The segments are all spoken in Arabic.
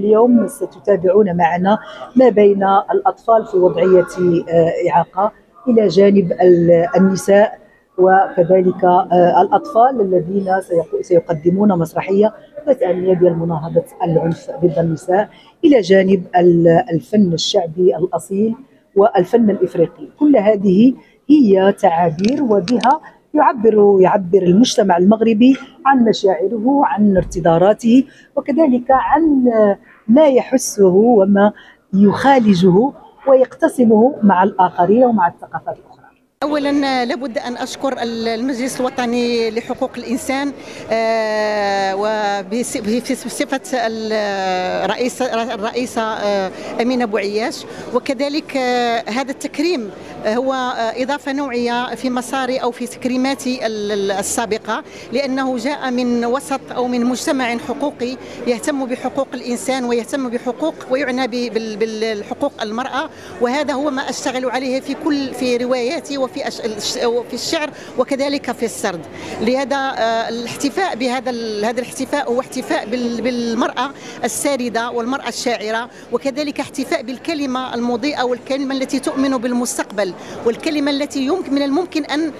اليوم ستتابعون معنا ما بين الأطفال في وضعية إعاقة إلى جانب النساء وكذلك الأطفال الذين سيقدمون مسرحية أهمية ديال مناهضة العنف ضد النساء إلى جانب الفن الشعبي الأصيل والفن الإفريقي. كل هذه هي تعابير وبها يعبر يعبر المجتمع المغربي عن مشاعره عن ارتضاراته وكذلك عن ما يحسه وما يخالجه ويقتسمه مع الآخرين ومع الثقافات الأخرى. اولا لابد أن أشكر المجلس الوطني لحقوق الإنسان وبصفه الرئيسة الرئيسه أمينة بوعياش وكذلك هذا التكريم هو إضافة نوعية في مساري أو في تكريماتي السابقة لأنه جاء من وسط أو من مجتمع حقوقي يهتم بحقوق الإنسان ويهتم بحقوق ويعنى بالحقوق المرأة. وهذا هو ما أشتغل عليه في كل في رواياتي وفي في الشعر وكذلك في السرد. لهذا الاحتفاء بهذا هذا الاحتفاء هو احتفاء بالمرأة الساردة والمرأة الشاعرة وكذلك احتفاء بالكلمة المضيئة والكلمة التي تؤمن بالمستقبل والكلمة التي يمكن من الممكن أن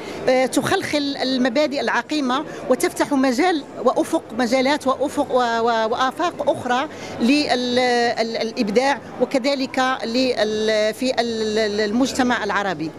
تخلخل المبادئ العقيمة وتفتح مجال وأفق مجالات وأفق وآفاق أخرى للابداع وكذلك في المجتمع العربي.